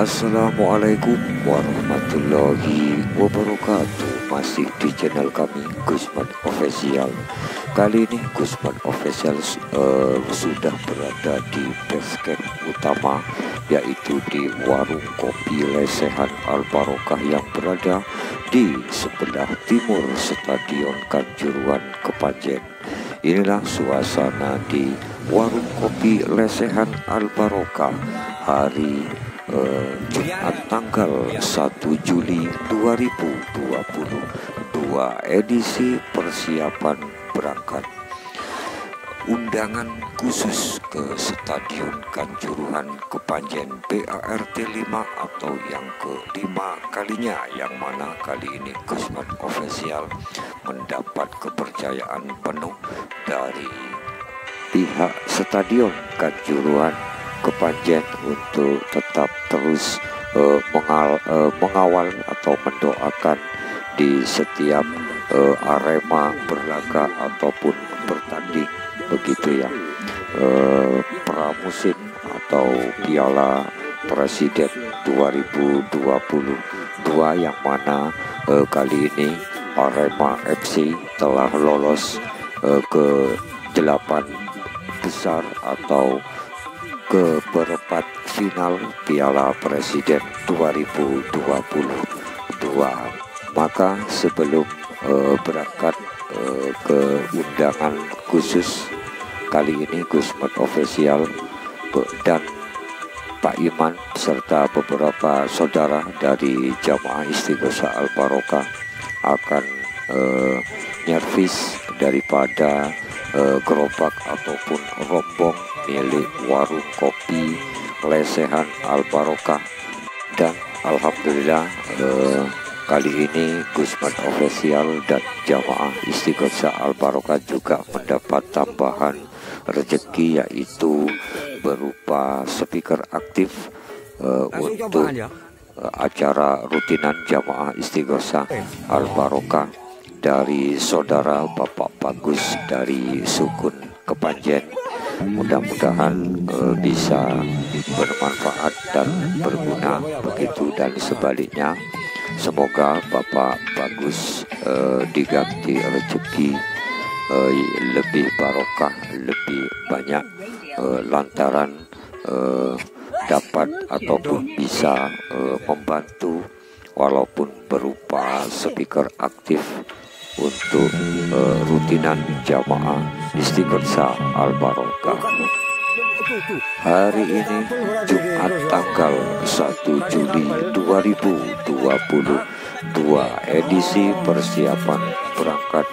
Assalamualaikum warahmatullahi wabarakatuh. Masih di channel kami Gusman Official. Kali ini Gusman Official uh, sudah berada di basecamp utama Yaitu di warung kopi lesehan Al Barokah yang berada di sebelah timur Stadion Kanjuruan Kepanjen. Inilah suasana di warung kopi lesehan Al Barokah hari eh, tanggal 1 Juli 2022 edisi persiapan berangkat. Undangan khusus ke Stadion Kanjuruhan Kepanjen BART 5 atau yang kelima kalinya yang mana kali ini Gusman Official mendapat kepercayaan penuh dari pihak Stadion Kanjuruhan Kepanjen untuk tetap terus uh, mengal, uh, mengawal atau mendoakan di setiap uh, arema berlaga ataupun bertanding begitu ya. Uh, pramusim atau piala presiden 2022 yang mana uh, kali ini Arema FC telah lolos uh, ke delapan besar atau ke berempat final Piala Presiden 2022. Maka sebelum uh, berangkat uh, ke undangan khusus kali ini Gusmet Official dan Pak Iman serta beberapa saudara dari Jamaah Istighosa Al Barokah akan uh, nyervis daripada uh, gerobak ataupun rombong milik warung kopi lesehan Al Barokah. Dan Alhamdulillah eh, kali ini Gusman Official dan jamaah Istiqomah Al Barokah juga mendapat tambahan rezeki yaitu berupa speaker aktif eh, untuk eh, acara rutinan jamaah Istiqomah Al Barokah dari saudara Bapak Bagus dari Sukun Kepanjen mudah-mudahan uh, bisa bermanfaat dan berguna begitu dan sebaliknya. Semoga Bapak bagus uh, diganti rezeki uh, lebih barokah lebih banyak uh, lantaran uh, dapat ataupun bisa uh, membantu walaupun berupa speaker aktif untuk uh, rutinan jamaah istiqomah Al Barokah. Hari ini Jumat tanggal 1 Juli 2022 edisi persiapan berangkat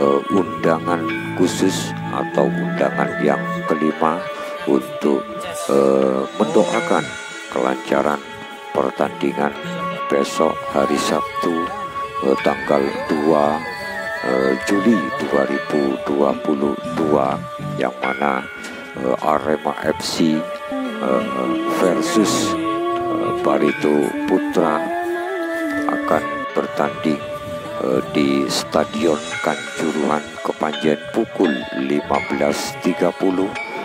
uh, undangan khusus atau undangan yang kelima untuk uh, mendoakan kelancaran pertandingan besok hari Sabtu uh, tanggal 2 uh, Juli 2022 yang mana uh, Arema FC eh, versus uh, Barito Putra akan bertanding uh, di Stadion Kanjuruhan Kepanjen pukul 15.30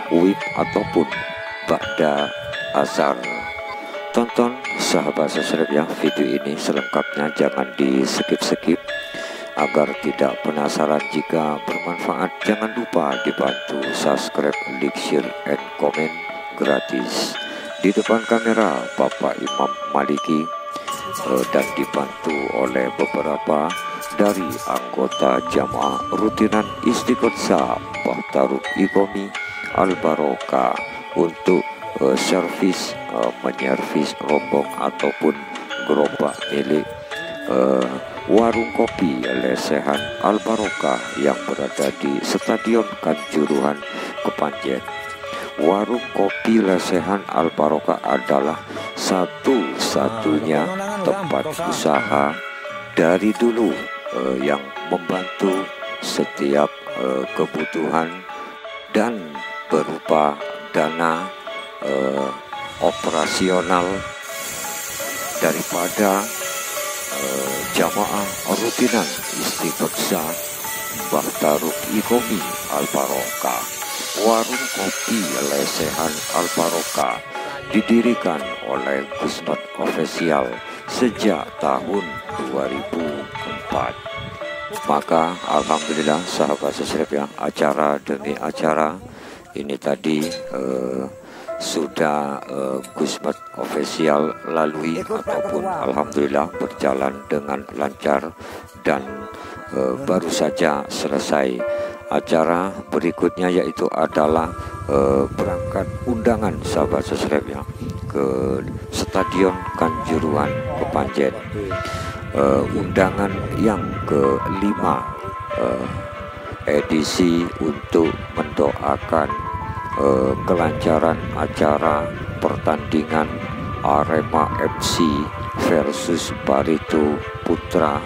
WIB ataupun Ba'da Azhar. Tonton sahabat subscribe ya video ini selengkapnya jangan di skip-skip Agar tidak penasaran jika bermanfaat, jangan lupa dibantu subscribe, like, share, and komen gratis. Di depan kamera Bapak Imam Maliki eh, dan dibantu oleh beberapa dari anggota jamaah rutinan Istiqomah Bahtaruk Ikomi Al Baroka untuk eh, servis eh, menyervis rombong ataupun gerobak milik eh, warung kopi lesehan Al Barokah yang berada di Stadion Kanjuruhan Kepanjen. Warung kopi lesehan Al Barokah adalah satu-satunya tempat usaha dari dulu eh, yang membantu setiap eh, kebutuhan dan berupa dana eh, operasional daripada jamaah rutinan istiqomah Bahtaruk Ikomi Al Baroka Warung Kopi Lesehan Al Baroka didirikan oleh Gusmat Official sejak tahun 2004. Maka Alhamdulillah sahabat seserap yang acara demi acara ini tadi uh, sudah uh, Gusmat Official lalui ataupun Alhamdulillah berjalan dengan lancar dan uh, baru saja selesai acara berikutnya yaitu adalah uh, berangkat undangan sahabat ya ke Stadion Kanjuruhan Kepanjen uh, undangan yang kelima uh, edisi untuk mendoakan uh, kelancaran acara pertandingan Arema FC versus Barito Putra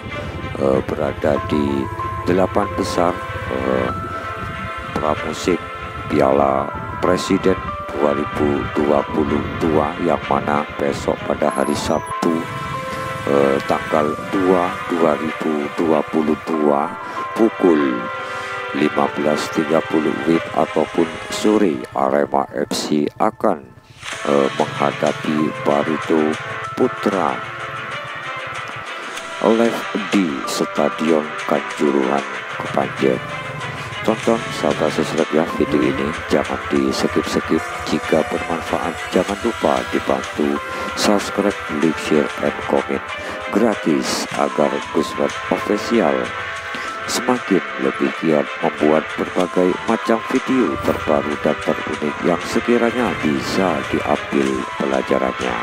uh, berada di delapan besar uh, pramusik Piala Presiden 2022 yang mana besok pada hari Sabtu eh, tanggal 2 2022 pukul 15.30 WIB ataupun sore Arema FC akan eh, menghadapi Barito Putra. Live di Stadion Kanjuruhan Kepanjen. Tonton sahabat sesuatu ya video ini. Jangan di skip-skip jika bermanfaat jangan lupa dibantu subscribe, like, share, and comment. Gratis agar Gusman Official semakin lebih giat membuat berbagai macam video terbaru dan terunik yang sekiranya bisa diambil pelajarannya.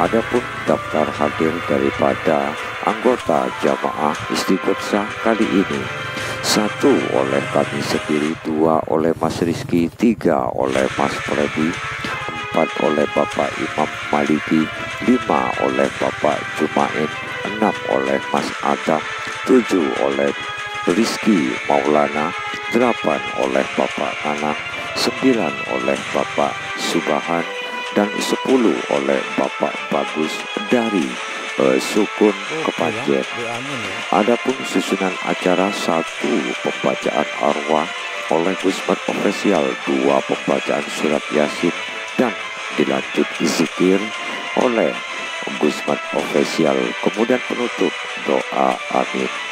Adapun daftar hadir daripada anggota jamaah istiqomah kali ini satu oleh kami sendiri, dua oleh Mas Rizky, tiga oleh Mas Freddy, empat oleh Bapak Imam Maliki, lima oleh Bapak Jumain, enam oleh Mas Adam, tujuh oleh Rizky Maulana, delapan oleh Bapak Nanang, sembilan oleh Bapak Subahan, dan sepuluh oleh Bapak Bagus dari uh, sukun kepanjen. Adapun susunan acara satu pembacaan arwah oleh Gusman Official, dua pembacaan surat Yasin dan dilanjut zikir oleh Gusman Official, kemudian penutup doa amin.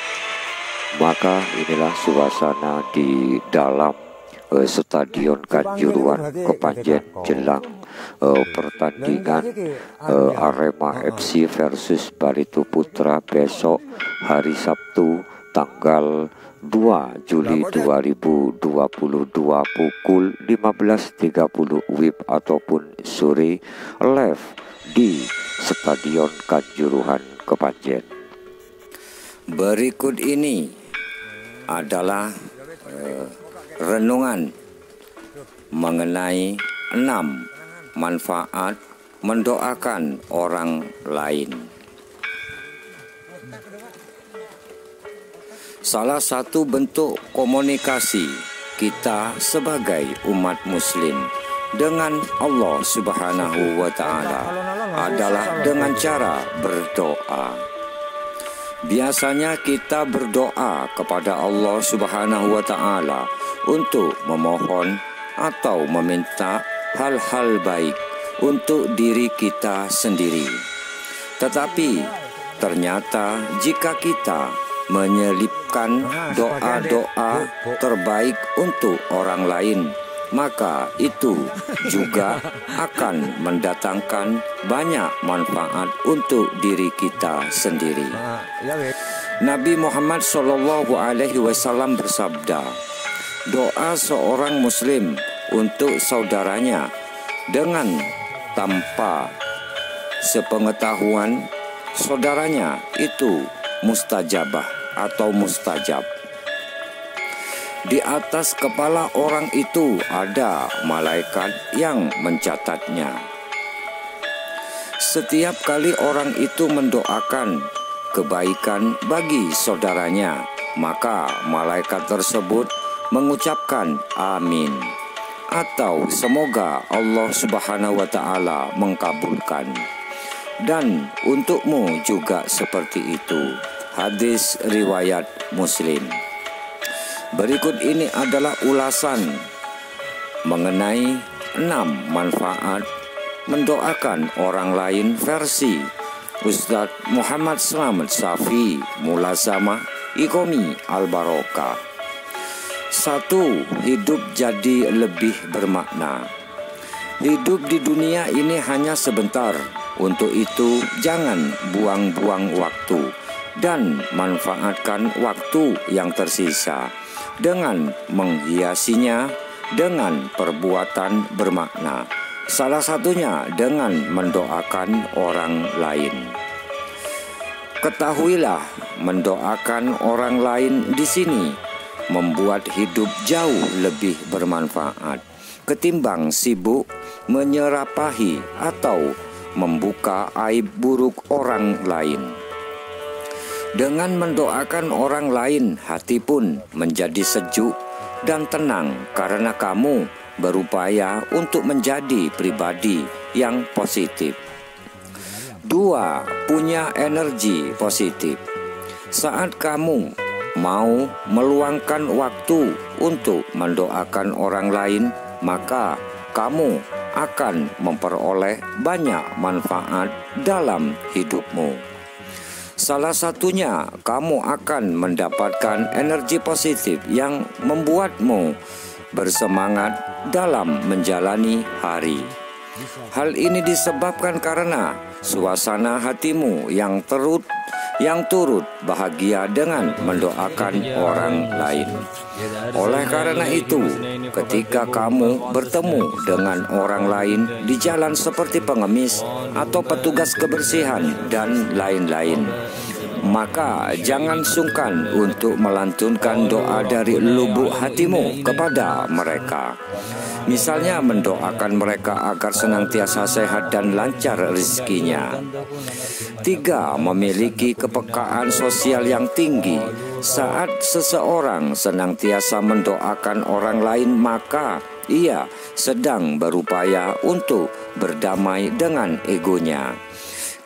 Maka inilah suasana di dalam uh, Stadion Kanjuruan Kepanjen jelang uh, pertandingan uh, Arema FC versus Barito Putra besok hari Sabtu tanggal 2 Juli 2022 pukul 15.30 WIB ataupun sore live di Stadion Kanjuruhan Kepanjen. Berikut ini adalah uh, renungan mengenai enam manfaat mendoakan orang lain. Salah satu bentuk komunikasi kita sebagai umat muslim dengan Allah Subhanahu wa taala adalah dengan cara berdoa. Biasanya kita berdoa kepada Allah Subhanahu wa taala untuk memohon atau meminta hal-hal baik untuk diri kita sendiri. Tetapi ternyata jika kita menyelipkan doa-doa terbaik untuk orang lain, maka itu juga akan mendatangkan banyak manfaat untuk diri kita sendiri. Nabi Muhammad Shallallahu Alaihi Wasallam bersabda, doa seorang Muslim untuk saudaranya dengan tanpa sepengetahuan saudaranya itu mustajabah atau mustajab. Di atas kepala orang itu ada malaikat yang mencatatnya. Setiap kali orang itu mendoakan kebaikan bagi saudaranya, maka malaikat tersebut mengucapkan amin atau semoga Allah Subhanahu wa taala mengkabulkan. Dan untukmu juga seperti itu. Hadis riwayat Muslim. Berikut ini adalah ulasan mengenai enam manfaat mendoakan orang lain versi Ustadz Muhammad Slamet Safi Mulazama Ikomi Al-Barokah. Satu, hidup jadi lebih bermakna. Hidup di dunia ini hanya sebentar. Untuk itu jangan buang-buang waktu Dan manfaatkan waktu yang tersisa Dengan menghiasinya dengan perbuatan bermakna Salah satunya dengan mendoakan orang lain. Ketahuilah, mendoakan orang lain di sini membuat hidup jauh lebih bermanfaat ketimbang sibuk menyerapahi atau membuka aib buruk orang lain. Dengan mendoakan orang lain, hati pun menjadi sejuk dan tenang karena kamu berupaya untuk menjadi pribadi yang positif. Dua, punya energi positif. Saat kamu mau meluangkan waktu untuk mendoakan orang lain, maka kamu akan memperoleh banyak manfaat dalam hidupmu. Salah satunya, kamu akan mendapatkan energi positif yang membuatmu bersemangat dalam menjalani hari. Hal ini disebabkan karena suasana hatimu yang terut yang turut bahagia dengan mendoakan orang lain. Oleh karena itu, ketika kamu bertemu dengan orang lain di jalan seperti pengemis atau petugas kebersihan dan lain-lain, maka jangan sungkan untuk melantunkan doa dari lubuk hatimu kepada mereka. Misalnya mendoakan mereka agar senantiasa sehat dan lancar rezekinya. Tiga, memiliki kepekaan sosial yang tinggi. Saat seseorang senantiasa mendoakan orang lain, maka ia sedang berupaya untuk berdamai dengan egonya.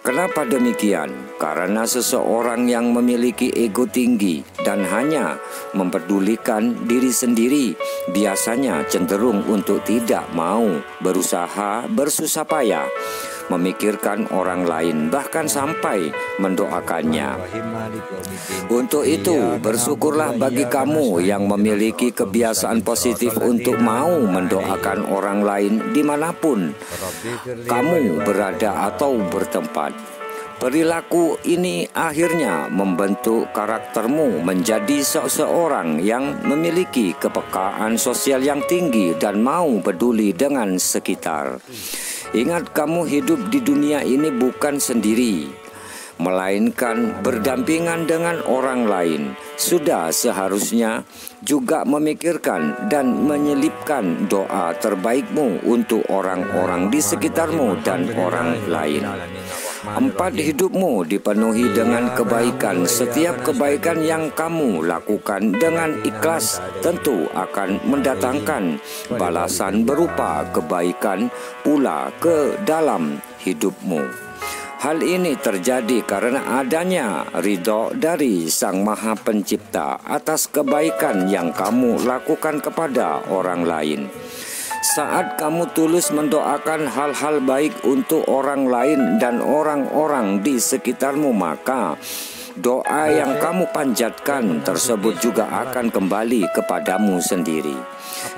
Kenapa demikian? Karena seseorang yang memiliki ego tinggi dan hanya memperdulikan diri sendiri biasanya cenderung untuk tidak mau berusaha bersusah payah memikirkan orang lain, bahkan sampai mendoakannya. Untuk itu, bersyukurlah bagi kamu yang memiliki kebiasaan positif untuk mau mendoakan orang lain di mana pun kamu berada atau bertempat. Perilaku ini akhirnya membentuk karaktermu menjadi seseorang yang memiliki kepekaan sosial yang tinggi dan mau peduli dengan sekitar. Ingat kamu hidup di dunia ini bukan sendiri Melainkan berdampingan dengan orang lain. Sudah seharusnya juga memikirkan dan menyelipkan doa terbaikmu Untuk orang-orang di sekitarmu dan orang lain Empat hidupmu dipenuhi dengan kebaikan. Setiap kebaikan yang kamu lakukan dengan ikhlas tentu akan mendatangkan balasan berupa kebaikan pula ke dalam hidupmu. Hal ini terjadi karena adanya ridho dari Sang Maha Pencipta atas kebaikan yang kamu lakukan kepada orang lain. Saat kamu tulus mendoakan hal-hal baik untuk orang lain dan orang-orang di sekitarmu, maka doa yang kamu panjatkan tersebut juga akan kembali kepadamu sendiri.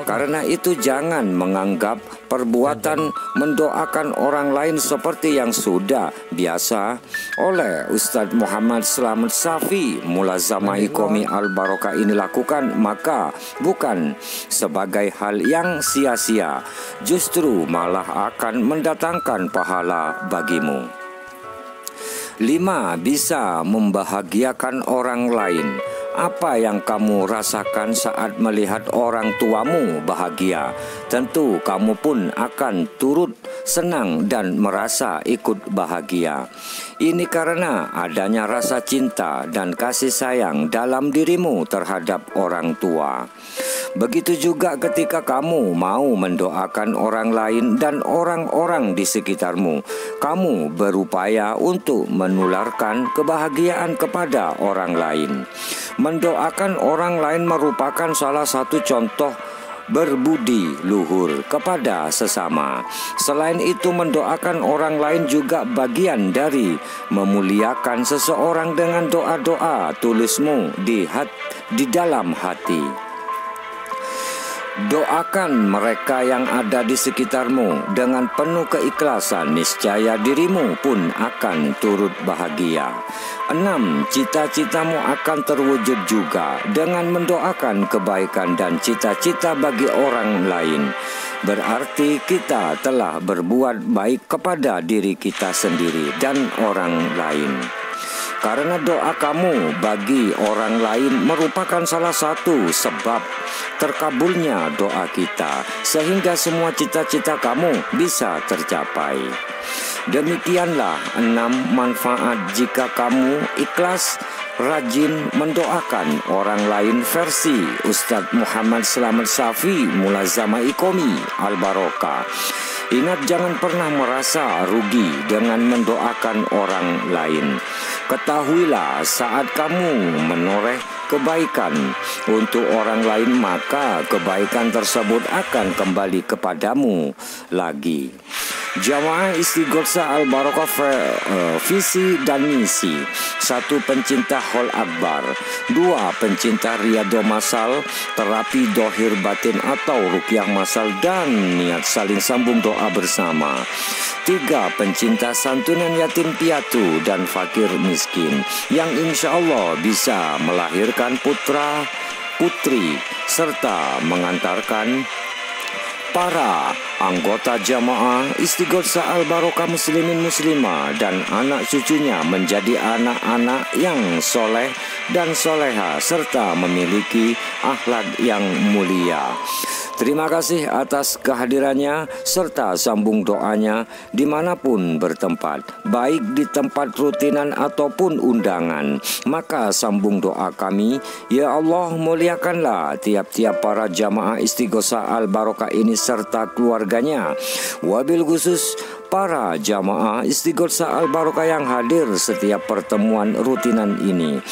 Karena itu jangan menganggap perbuatan mendoakan orang lain seperti yang sudah biasa oleh Ustadz Muhammad Selamat Safi Mulazama Ikomi Al-Barokah ini lakukan maka bukan sebagai hal yang sia-sia justru malah akan mendatangkan pahala bagimu. Lima, bisa membahagiakan orang lain. Apa yang kamu rasakan saat melihat orang tuamu bahagia? Tentu kamu pun akan turut senang dan merasa ikut bahagia. Ini karena adanya rasa cinta dan kasih sayang dalam dirimu terhadap orang tua. Begitu juga ketika kamu mau mendoakan orang lain dan orang-orang di sekitarmu, kamu berupaya untuk menularkan kebahagiaan kepada orang lain. Mendoakan orang lain merupakan salah satu contoh berbudi luhur kepada sesama. Selain itu mendoakan orang lain juga bagian dari memuliakan seseorang dengan doa-doa tulismu di hat, di dalam hati. Doakan mereka yang ada di sekitarmu dengan penuh keikhlasan, niscaya dirimu pun akan turut bahagia. Enam, cita-citamu akan terwujud juga dengan mendoakan kebaikan dan cita-cita bagi orang lain. Berarti kita telah berbuat baik kepada diri kita sendiri dan orang lain. Karena doa kamu bagi orang lain merupakan salah satu sebab terkabulnya doa kita, sehingga semua cita-cita kamu bisa tercapai. Demikianlah enam manfaat jika kamu ikhlas rajin mendoakan orang lain versi Ustadz Muhammad Selamat Safi Mulazama Ikomi Al-Barokah. Ingat jangan pernah merasa rugi dengan mendoakan orang lain. Ketahuilah saat kamu menoreh kebaikan untuk orang lain maka kebaikan tersebut akan kembali kepadamu lagi. Jamaah Istighosa Al Barokah uh, visi dan misi satu pencinta hol akbar dua pencinta riado masal terapi dohir batin atau rukyah masal dan niat saling sambung doa bersama tiga pencinta santunan yatim piatu dan fakir miskin yang insya Allah bisa melahirkan putra putri serta mengantarkan para anggota jamaah Istighosa Al-Barokah Muslimin Muslimah dan anak cucunya menjadi anak-anak yang soleh dan soleha serta memiliki akhlak yang mulia. Terima kasih atas kehadirannya serta sambung doanya di mana pun bertempat, baik di tempat rutinan ataupun undangan. Maka sambung doa kami, Ya Allah muliakanlah tiap-tiap para jamaah istighosa al-barokah ini serta keluarganya. Wabil khusus para jamaah istighosa al-barokah yang hadir setiap pertemuan rutinan ini.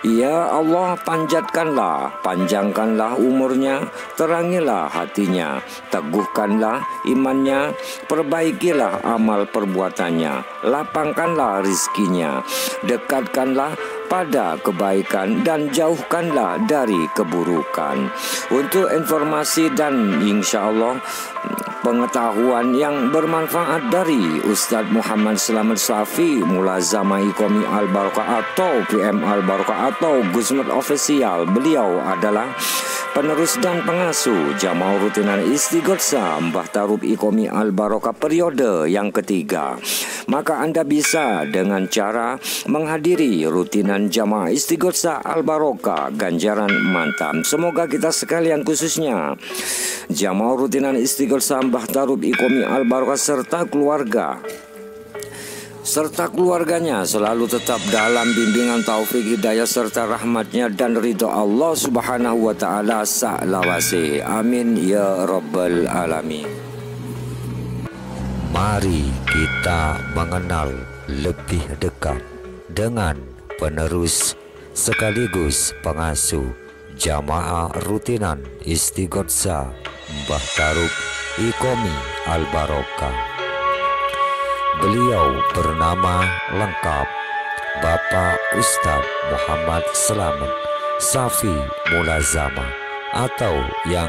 Ya Allah panjatkanlah, panjangkanlah umurnya, terangilah hatinya, teguhkanlah imannya, perbaikilah amal perbuatannya, lapangkanlah rizkinya, dekatkanlah pada kebaikan dan jauhkanlah dari keburukan. Untuk informasi dan insya Allah pengetahuan yang bermanfaat dari Ustadz Muhammad Selamat Safi Mulazama Ikomi Al Barokah atau PM Al Barokah atau Gusmet Official beliau adalah penerus dan pengasuh jamaah rutinan istighosa Mbah Tarub Ikomi Al Barokah periode yang ketiga. Maka Anda bisa dengan cara menghadiri rutinan jamaah istighosa Al Barokah ganjaran mantap semoga kita sekalian khususnya jamaah rutinan istighosa Mbah Tarub Ikomi Al Barokah serta keluarga serta keluarganya selalu tetap dalam bimbingan taufik hidayah serta rahmatnya dan ridho Allah subhanahu wa ta'ala sa'lawasi amin ya rabbal alamin mari kita mengenal lebih dekat dengan penerus sekaligus pengasuh jamaah rutinan istighosa Mbah Taruk Ikomi Al-Barokah. Beliau bernama lengkap Bapak Ustadz Muhammad Selamat Safi Mulazama atau yang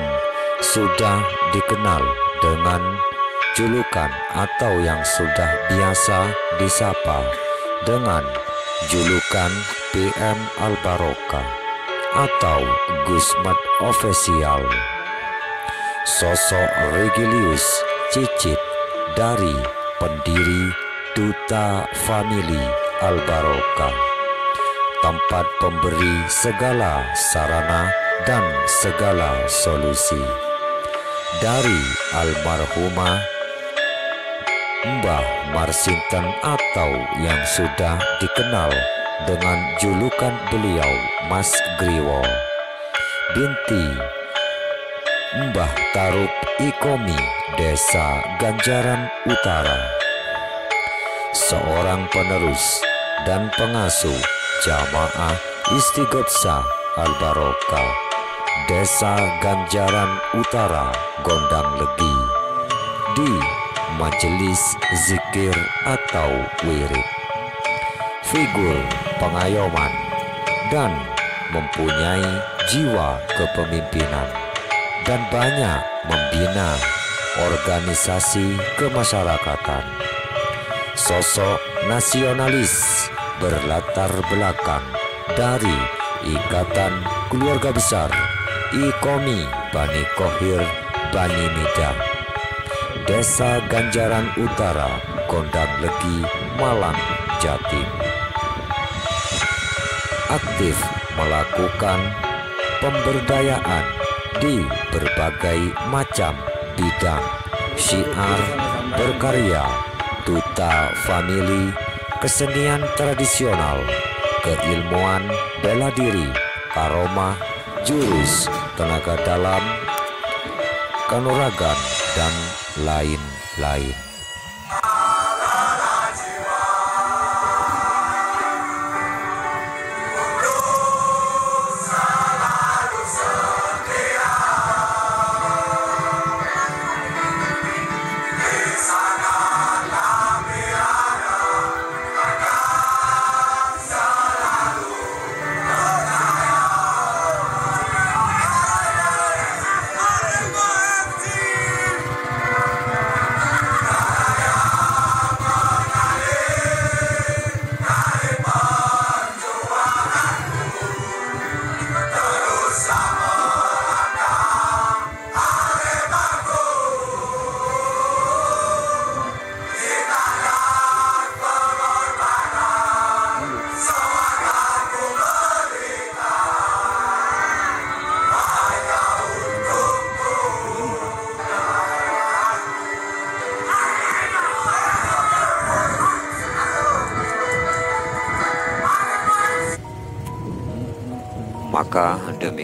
sudah dikenal dengan julukan atau yang sudah biasa disapa dengan julukan PM Al-Barokah atau Gusmat Official. Sosok Regilius Cicit dari pendiri Duta Family Al-Barokah tempat pemberi segala sarana dan segala solusi. Dari almarhumah Mbah Marsinten atau yang sudah dikenal dengan julukan beliau Mas Griwo. Binti Mbah Tarub Ikomi Desa Ganjaran Utara Seorang penerus dan pengasuh Jamaah Istighotsa Al-Barokah Desa Ganjaran Utara, Gondang Legi, di Majelis Zikir atau Wirid. Figur pengayoman dan mempunyai jiwa kepemimpinan dan banyak membina organisasi kemasyarakatan. Sosok nasionalis berlatar belakang dari Ikatan Keluarga Besar IKOMI Bani Kohir Bani Mida Desa Ganjaran Utara Gondang Legi Malang Jatim aktif melakukan pemberdayaan di berbagai macam bidang. Syiar berkarya duta family kesenian tradisional keilmuan bela diri karomah jurus tenaga dalam kanuragan dan lain-lain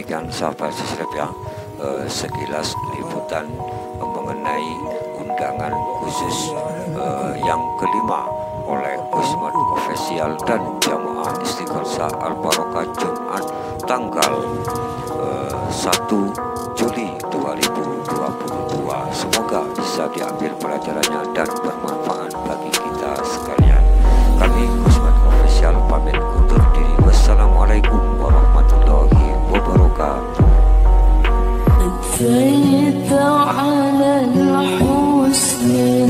demikian sahabat seserap ya eh, sekilas liputan mengenai undangan khusus eh, yang kelima oleh Gusman Official dan Jamaah Istiqomah Al Barokah Jumat tanggal eh, 1 Juli 2022. Semoga bisa diambil pelajarannya dan bermanfaat أتيت على الحسن